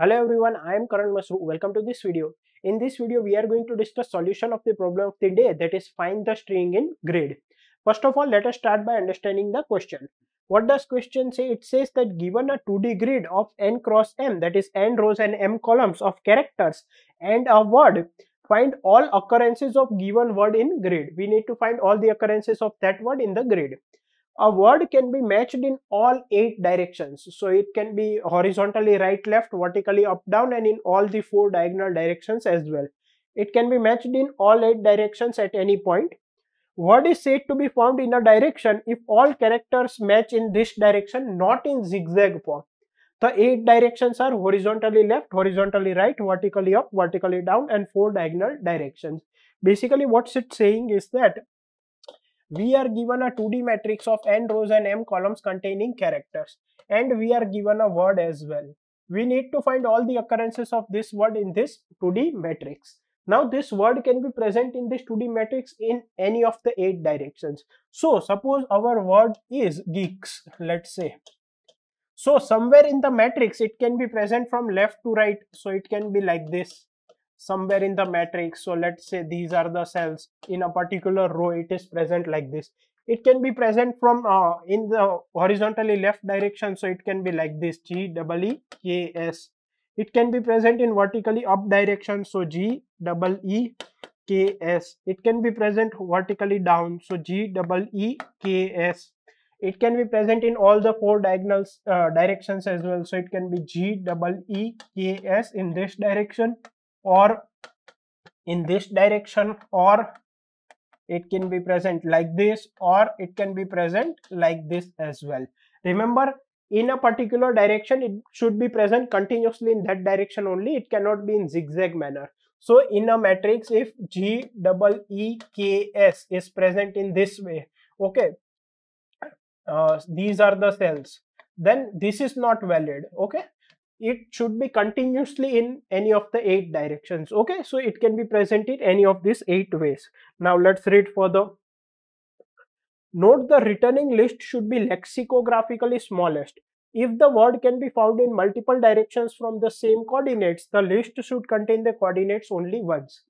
Hello everyone, I am Karan Mashru. Welcome to this video. In this video, we are going to discuss solution of the problem of the day that is find the string in grid. First of all, let us start by understanding the question. What does question say? It says that given a 2D grid of n cross m that is n rows and m columns of characters and a word, find all occurrences of given word in grid. We need to find all the occurrences of that word in the grid a word can be matched in all eight directions. So it can be horizontally right left vertically up down and in all the four diagonal directions as well. It can be matched in all eight directions at any point. Word is said to be found in a direction if all characters match in this direction not in zigzag form. The eight directions are horizontally left horizontally right vertically up vertically down and four diagonal directions. Basically what's it saying is that we are given a 2D matrix of n rows and m columns containing characters and we are given a word as well. We need to find all the occurrences of this word in this 2D matrix. Now this word can be present in this 2D matrix in any of the 8 directions. So suppose our word is geeks, let's say. So somewhere in the matrix it can be present from left to right. So it can be like this somewhere in the matrix. So let's say these are the cells in a particular row it is present like this. It can be present from uh, in the horizontally left direction. So it can be like this g double e k s. It can be present in vertically up direction. So g double e k s. It can be present vertically down. So g double e k s. It can be present in all the four diagonals uh, directions as well. So it can be g double e k s in this direction or in this direction or it can be present like this or it can be present like this as well. Remember in a particular direction it should be present continuously in that direction only. It cannot be in zigzag manner. So in a matrix if g double e k s is present in this way okay uh, these are the cells then this is not valid okay it should be continuously in any of the eight directions okay? So it can be present in any of these eight ways. Now let's read further. Note the returning list should be lexicographically smallest. If the word can be found in multiple directions from the same coordinates the list should contain the coordinates only once.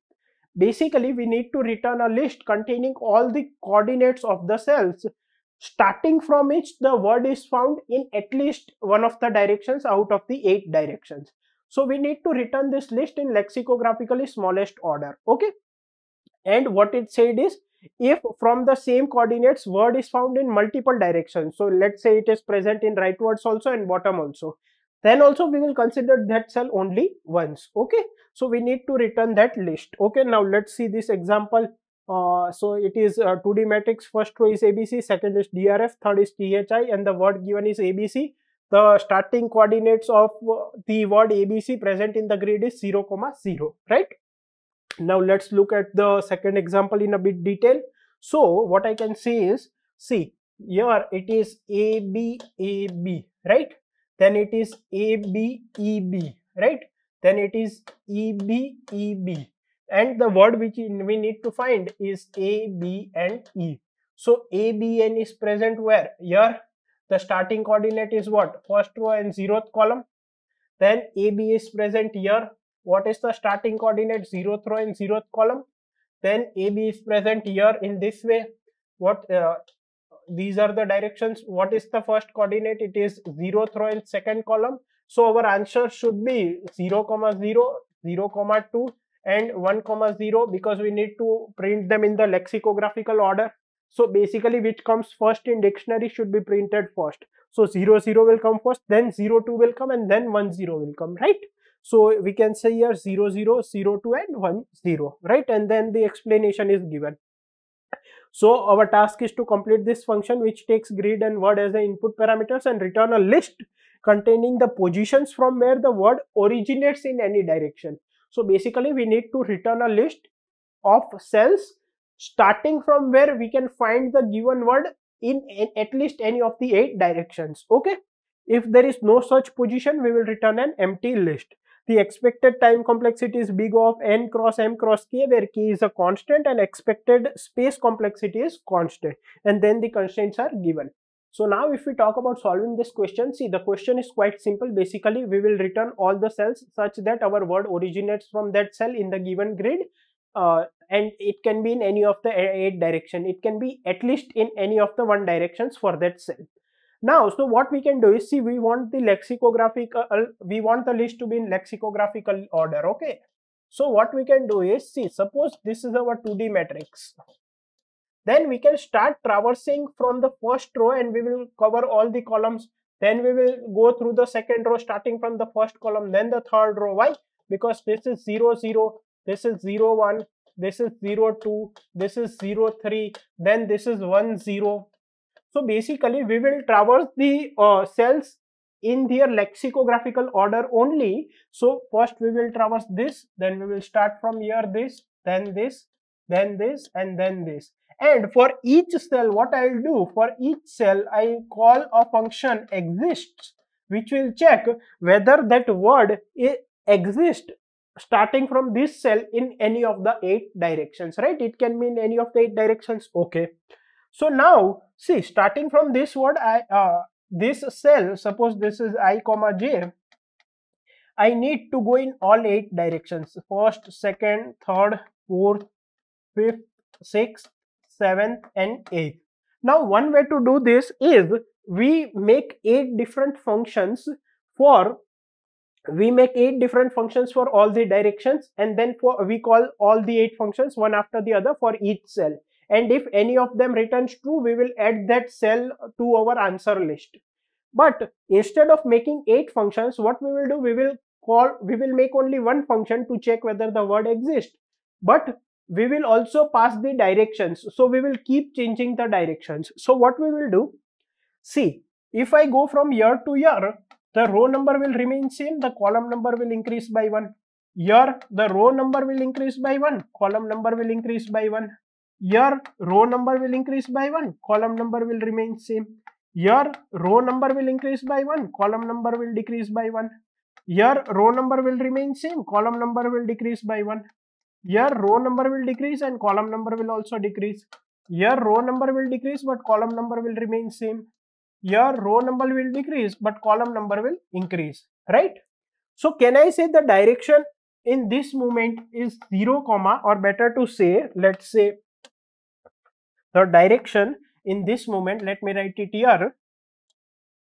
Basically we need to return a list containing all the coordinates of the cells starting from which the word is found in at least one of the directions out of the eight directions. So we need to return this list in lexicographically smallest order. Okay. And what it said is if from the same coordinates word is found in multiple directions. So let's say it is present in rightwards also and bottom also. Then also we will consider that cell only once. Okay. So we need to return that list. Okay. Now let's see this example uh, so it is uh, 2D matrix. First row is ABC, second is DRF, third is THI, and the word given is ABC. The starting coordinates of uh, the word ABC present in the grid is 0, comma 0, right? Now let's look at the second example in a bit detail. So what I can say is, see, here it is AB, AB, right? Then it is AB, EB, right? Then it is EB, EB and the word which we need to find is A, B and E. So A, B and is present where? Here the starting coordinate is what? First row and zeroth column. Then AB is present here. What is the starting coordinate? Zeroth row and zeroth column. Then AB is present here in this way. What? Uh, these are the directions. What is the first coordinate? It is zeroth row and second column. So our answer should be 0, comma 0, 0, comma 2 and 1 comma 0 because we need to print them in the lexicographical order. So basically which comes first in dictionary should be printed first. So 0 0 will come first then 0 2 will come and then 1 0 will come right? So we can say here 0 0 0 2 and 1 0 right? And then the explanation is given. So our task is to complete this function which takes grid and word as the input parameters and return a list containing the positions from where the word originates in any direction so basically we need to return a list of cells starting from where we can find the given word in, at least any of the eight directions. Okay. If there is no such position, we will return an empty list. The expected time complexity is big of n cross m cross k where k is a constant and expected space complexity is constant and then the constraints are given. So now if we talk about solving this question, see the question is quite simple. Basically, we will return all the cells such that our word originates from that cell in the given grid uh, and it can be in any of the eight direction. It can be at least in any of the one directions for that cell. Now, so what we can do is see we want the lexicographical, uh, we want the list to be in lexicographical order, okay. So what we can do is see suppose this is our 2D matrix then we can start traversing from the first row and we will cover all the columns. Then we will go through the second row starting from the first column then the third row. Why? Because this is 0 0 this is 0 1 this is 0 2 this is 0 3 then this is 1 0 so basically we will traverse the uh, cells in their lexicographical order only. So first we will traverse this. Then we will start from here this then this then this and then this and for each cell what I'll do? For each cell I call a function exists which will check whether that word exists starting from this cell in any of the eight directions right? It can mean any of the eight directions. Okay. So now see starting from this word I uh, this cell suppose this is i comma j I need to go in all eight directions. First second third fourth fifth sixth 7th and 8th. Now one way to do this is we make 8 different functions for we make 8 different functions for all the directions and then for we call all the 8 functions one after the other for each cell and if any of them returns true we will add that cell to our answer list. But instead of making 8 functions what we will do we will call we will make only one function to check whether the word exists but we will also pass the directions so we will keep changing the directions so what we will do see if i go from year to year the row number will remain same the column number will increase by one year the row number will increase by one column number will increase by one year row number will increase by one column number will remain same year row number will increase by one column number will decrease by one year row number will remain same column number will decrease by one here row number will decrease and column number will also decrease. Here row number will decrease but column number will remain same. Here row number will decrease but column number will increase right? So can i say the direction in this movement is 0 comma or better to say let's say the direction in this movement let me write it here.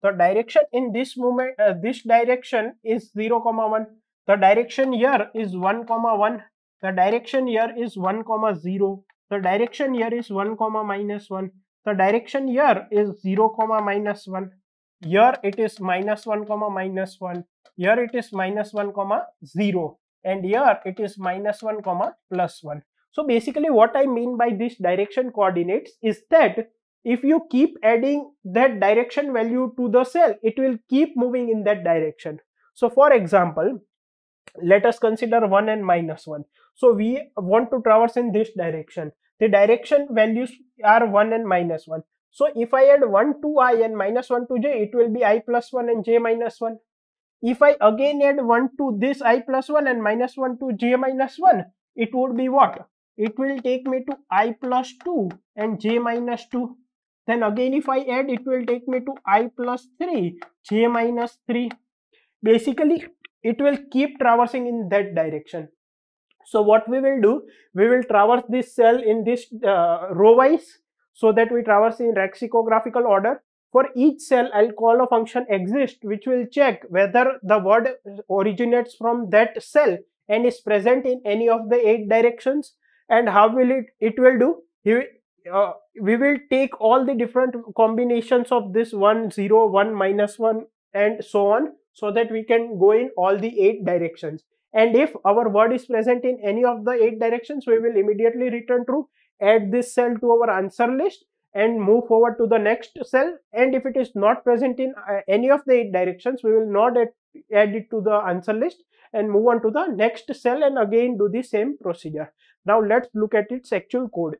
The direction in this movement uh, this direction is 0 comma 1 the direction here is 1 comma 1 the direction here is 1 comma 0 the direction here is 1 comma minus 1 the direction here is 0 comma minus 1 here it is minus 1 comma minus 1 here it is minus 1 comma 0 and here it is minus 1 comma plus 1 so basically what i mean by this direction coordinates is that if you keep adding that direction value to the cell it will keep moving in that direction. So for example let us consider 1 and minus 1 so we want to traverse in this direction. The direction values are 1 and minus 1 so if i add 1 to i and minus 1 to j it will be i plus 1 and j minus 1 if i again add 1 to this i plus 1 and minus 1 to j minus 1 it would be what? It will take me to i plus 2 and j minus 2 then again if i add it will take me to i plus 3 j minus 3 basically it will keep traversing in that direction. So what we will do we will traverse this cell in this uh, row wise so that we traverse in lexicographical order. For each cell i'll call a function exist which will check whether the word originates from that cell and is present in any of the eight directions. And how will it it will do? Uh, we will take all the different combinations of this 1 0 1 minus 1 and so on so that we can go in all the eight directions. And if our word is present in any of the eight directions we will immediately return true add this cell to our answer list and move forward to the next cell. And if it is not present in uh, any of the eight directions we will not add, add it to the answer list and move on to the next cell and again do the same procedure. Now let's look at its actual code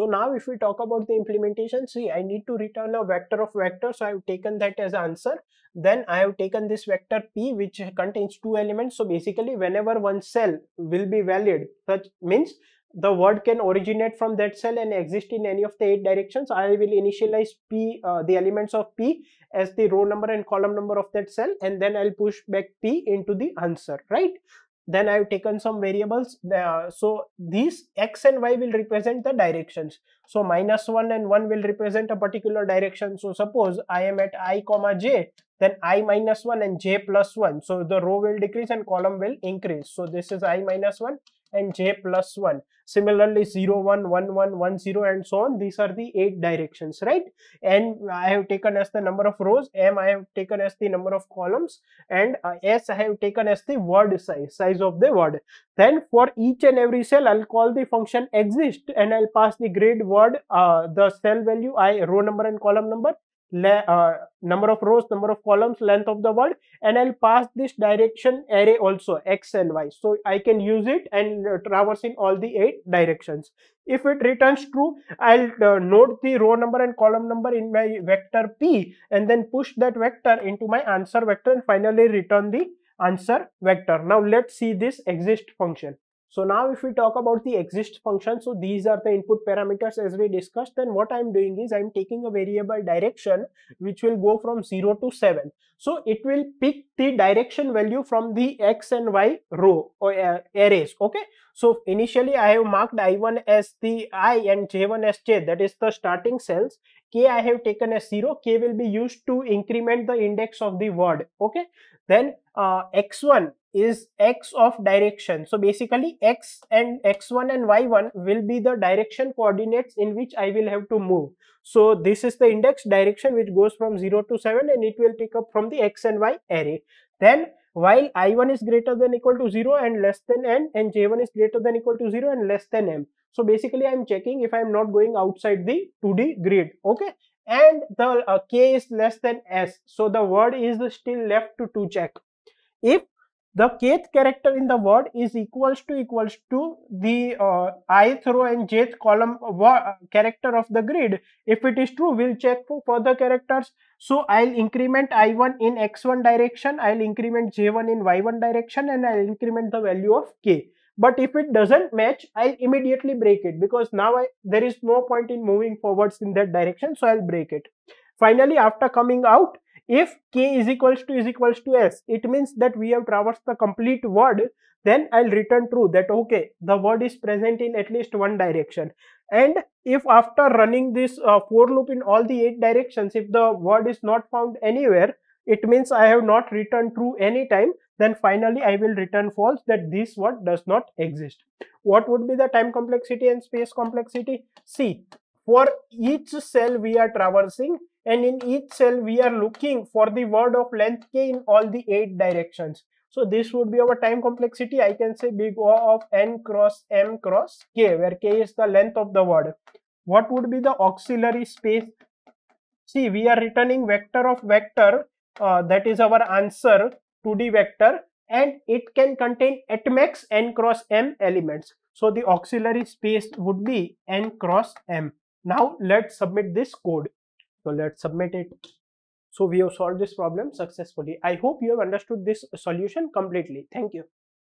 so now if we talk about the implementation, see I need to return a vector of vectors. So I have taken that as answer. Then I have taken this vector p which contains two elements. So basically whenever one cell will be valid, such means the word can originate from that cell and exist in any of the eight directions i will initialize p uh, the elements of p as the row number and column number of that cell and then i'll push back p into the answer right then i've taken some variables uh, so these x and y will represent the directions. So minus 1 and 1 will represent a particular direction. So suppose i am at i comma j then i minus 1 and j plus 1 so the row will decrease and column will increase. So this is i minus 1 and j plus 1 similarly 0 1 1 1 1 0 and so on. These are the eight directions right? And i have taken as the number of rows m i have taken as the number of columns and uh, s i have taken as the word size size of the word. Then for each and every cell i'll call the function exist and i'll pass the grid word uh, the cell value i row number and column number uh, number of rows number of columns length of the word and i'll pass this direction array also x and y. So i can use it and uh, traverse in all the eight directions. If it returns true i'll uh, note the row number and column number in my vector p and then push that vector into my answer vector and finally return the answer vector. Now let's see this exist function so now if we talk about the exist function, so these are the input parameters as we discussed, then what I'm doing is I'm taking a variable direction which will go from 0 to 7. So it will pick the direction value from the x and y row or uh, arrays, okay. So initially I have marked i1 as the i and j1 as j that is the starting cells k I have taken as 0, k will be used to increment the index of the word, okay. Then uh, x1 is x of direction. So basically x and x1 and y1 will be the direction coordinates in which I will have to move. So this is the index direction which goes from 0 to 7 and it will pick up from the x and y array. Then while i1 is greater than equal to 0 and less than n and j1 is greater than equal to 0 and less than m. So basically I'm checking if I'm not going outside the 2D grid. Okay. And the uh, k is less than s. So the word is still left to, to check. If the kth character in the word is equals to equals to the uh, ith row and jth column uh, character of the grid. If it is true we'll check for further characters. So i'll increment i1 in x1 direction i'll increment j1 in y1 direction and i'll increment the value of k. But if it doesn't match i'll immediately break it because now I, there is no point in moving forwards in that direction so i'll break it. Finally after coming out if k is equals to is equals to s it means that we have traversed the complete word then i'll return true that okay the word is present in at least one direction. And if after running this uh, for loop in all the eight directions if the word is not found anywhere it means i have not returned true any time then finally i will return false that this word does not exist. What would be the time complexity and space complexity? See for each cell we are traversing and in each cell we are looking for the word of length k in all the eight directions. So this would be our time complexity. I can say big o of n cross m cross k where k is the length of the word. What would be the auxiliary space? See we are returning vector of vector uh, that is our answer 2d vector and it can contain at max n cross m elements. So the auxiliary space would be n cross m. Now let's submit this code so let's submit it. So we have solved this problem successfully. I hope you have understood this solution completely. Thank you